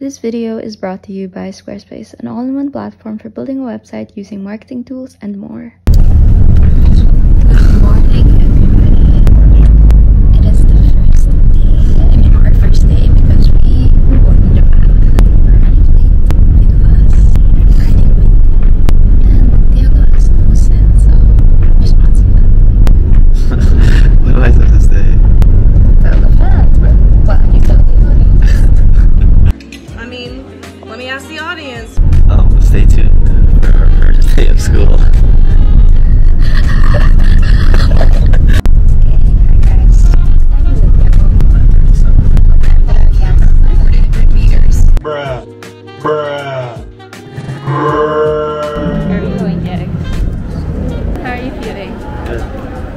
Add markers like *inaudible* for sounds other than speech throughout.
This video is brought to you by Squarespace, an all-in-one platform for building a website using marketing tools and more.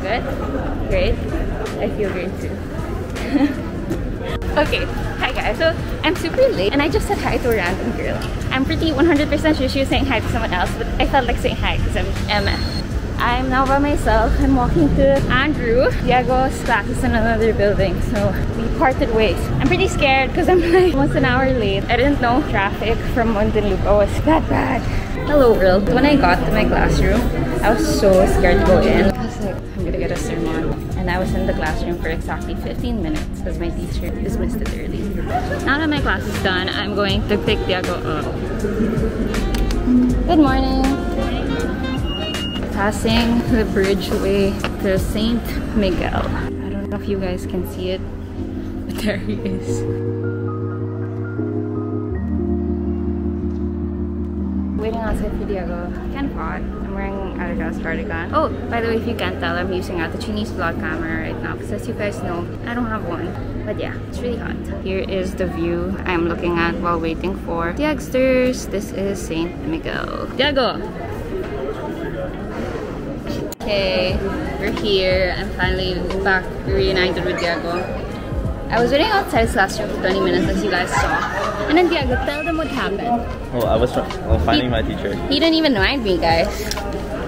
Good? Great? I feel great too. *laughs* okay, hi guys. So I'm super late and I just said hi to a random girl. I'm pretty 100% sure she was saying hi to someone else, but I felt like saying hi because I'm Emma. I'm now by myself. I'm walking to Andrew. Diego's class is in another building, so we parted ways. I'm pretty scared because I'm like almost an hour late. I didn't know traffic from Muntinlupa was that bad. Hello world. When I got to my classroom, I was so scared to go in. Get a sermon. And I was in the classroom for exactly 15 minutes because my teacher dismissed it early. Now that my class is done, I'm going to pick Diego up. Good morning. Passing the bridgeway to St. Miguel. I don't know if you guys can see it, but there he is. Waiting outside for Diego. Of hot. I'm wearing Adidas cardigan. Oh, by the way, if you can't tell, I'm using a Chinese vlog camera right now because as you guys know, I don't have one. But yeah, it's really hot. Here is the view I'm looking at while waiting for the Exters. This is St. Miguel. Diego! Okay, we're here. I'm finally back reunited with Diego. I was waiting outside his classroom for 20 minutes as you guys saw. And then Diego, tell them what happened. Well, I was well, finding He- my teacher. He didn't even mind me, guys.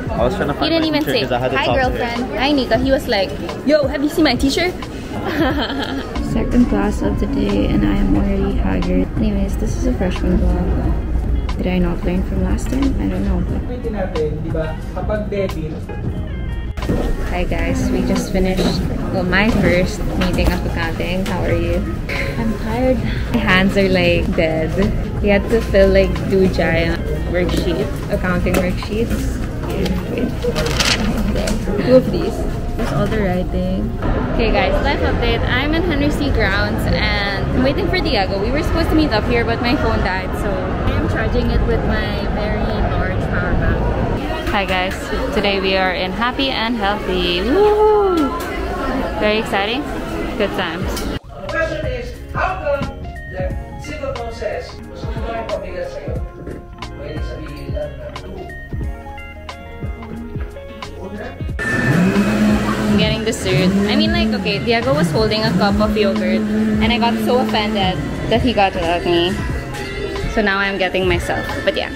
I was trying to find He didn't even say, because I had to hi girlfriend, to her. hi Nika. He was like, yo, have you seen my teacher? *laughs* Second class of the day and I am already haggard. Anyways, this is a freshman vlog. Did I not learn from last time? I don't know. But... Hi guys, we just finished well, my first meeting of accounting. How are you? I'm tired. My hands are like dead. We had to fill like two giant worksheets, accounting worksheets. Two of these. There's all the writing. Okay guys, life update. I'm in Henry Sy Grounds and I'm waiting for Diego. We were supposed to meet up here but my phone died so I am charging it with my very large power bank. Hi guys, today we are in Happy and Healthy. Woo! Very exciting. Good times. The question is, how come the civil process mas gusto yung pabigat sa'yo? Pwede sabihin lang na I'm getting dessert. I mean like, okay, Diego was holding a cup of yogurt and I got so offended that he got it at me. So now I'm getting myself. But yeah.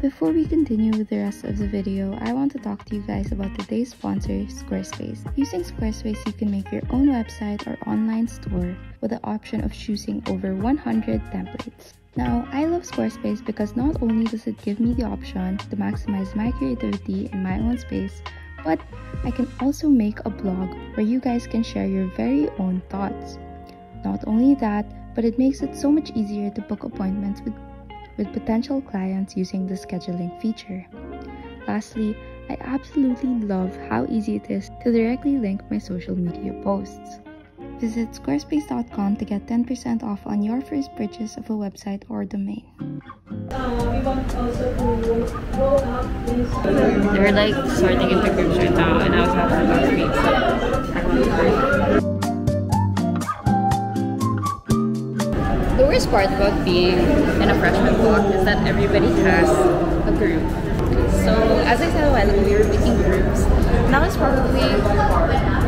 Before we continue with the rest of the video, I want to talk to you guys about today's sponsor, Squarespace. Using Squarespace, you can make your own website or online store with the option of choosing over 100 templates. Now, I love Squarespace because not only does it give me the option to maximize my creativity in my own space, but I can also make a blog where you guys can share your very own thoughts. Not only that, but it makes it so much easier to book appointments with with potential clients using the scheduling feature. Lastly, I absolutely love how easy it is to directly link my social media posts. Visit squarespace.com to get 10% off on your first purchase of a website or domain. They were like sorting into groups right now and I was having The part about being in a freshman block is that everybody has a group. So as I said a while ago, we were picking groups. Now is probably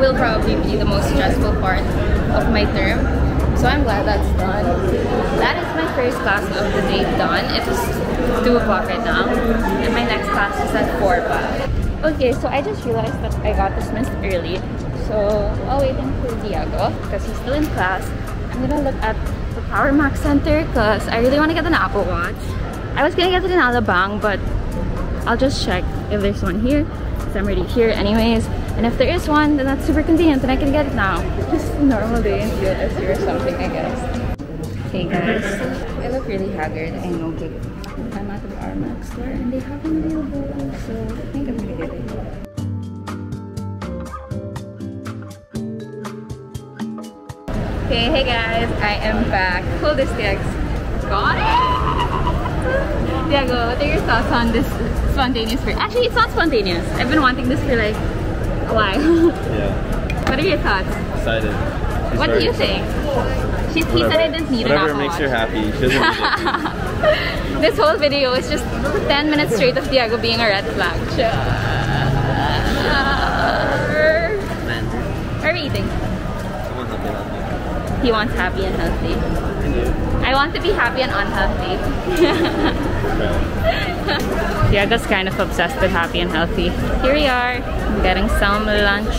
will probably be the most stressful part of my term. So I'm glad that's done. That is my first class of the day done. It's 2 o'clock right now. And my next class is at 4 pa. Okay, so I just realized that I got dismissed early. So while waiting for Diego, because he's still in class, I'm gonna look at the Power Mac Center because I really want to get an Apple Watch. I was gonna get it in Alabang, but I'll just check if there's one here because I'm already here anyways. And if there is one, then that's super convenient and I can get it now. *laughs* Just a normal day in USC or something, I guess. Hey guys, I look really haggard, I know, but I'm at the Power Mac store and they have an available so I think I'm gonna get it. Okay, hey guys, I am back. Pull this Diags. Got it! Diego, what are your thoughts on this spontaneous for Actually, it's not spontaneous. I've been wanting this for like a while. *laughs* Yeah. what are your thoughts? Excited. She's what do you excited. think? She, he said I didn't need Whatever an Apple makes her happy. She doesn't *laughs* this whole video is just 10 minutes straight of Diego being a red flag. Sure. Are we eating? someone help me out. He wants happy and healthy. I want to be happy and unhealthy. *laughs* yeah, that's kind of obsessed with happy and healthy. Here we are, getting some lunch.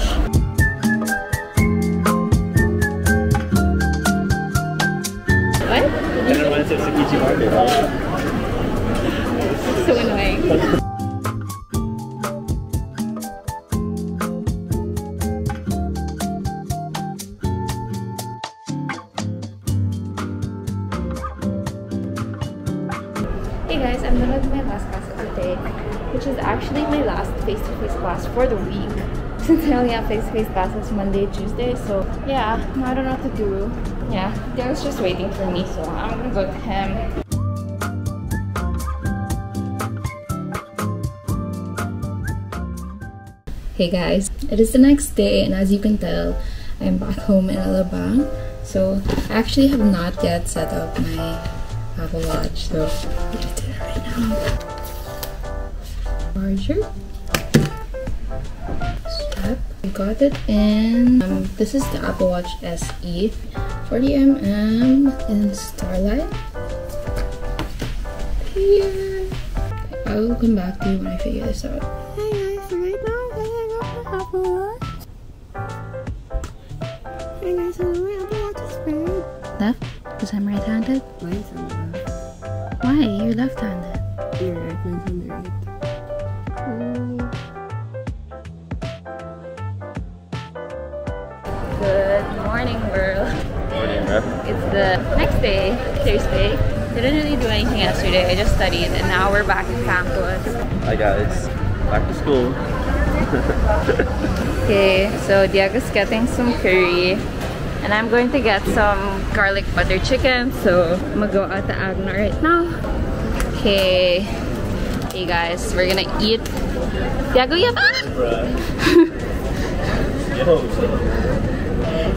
What? That reminds me of Sakichi Market, right? *laughs* So annoying. Guys, I'm done with my last class of the day, which is actually my last face-to-face class for the week. *laughs* Since I only have face-to-face classes Monday, Tuesday, so yeah, I don't know what to do. Yeah, Daryl's just waiting for me, so I'm gonna go to him. Hey guys, it is the next day and as you can tell, I'm back home in Alabang. So I actually have not yet set up my Apple Watch, so I'm gonna do it right now. Strap. I got it in, um, this is the Apple Watch SE. 40mm in Starlight. Here. I will come back to you when I figure this out. Hey guys, right now I got my Apple Watch. Hey guys, so my Apple Watch is red. Left? Because I'm right-handed? Mine's on the left. Why? You're left-handed. You're right, mine's on the right. Good morning, world. Morning, bro. It's the next day, Thursday. Didn't really do anything yesterday. I just studied, and now we're back at campus. Hi guys. Back to school. *laughs* Okay, so Diego's getting some curry, and I'm going to get some garlic butter chicken. So I'm gonna go out to right now. Okay, hey guys, we're gonna eat. Diego, you. Ah! *laughs*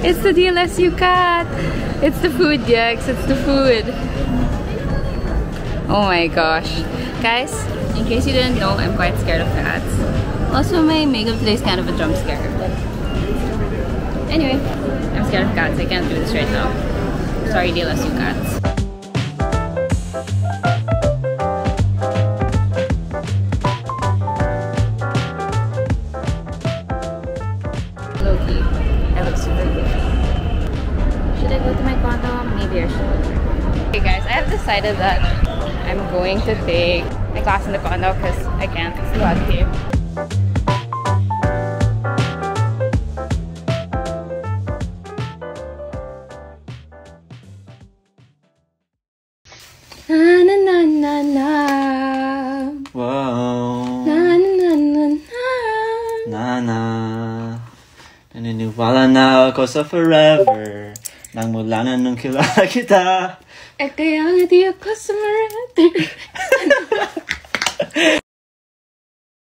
It's the DLSU cat. It's the food, Jax. It's the food. Oh my gosh. Guys, in case you didn't know, I'm quite scared of cats. Also, my makeup today is kind of a jump scare. Anyway, Of cats. I can't do this right now. Sorry, DLSU cats. Low-key, I look super. Should I go to my condo? Maybe. Okay guys, I have decided that I'm going to take my class in the condo because I can't. It's too here. Naniniwala na ako sa forever. Nang mula na nung kilala kita. Eh kaya nga di ako sumurrender. *laughs*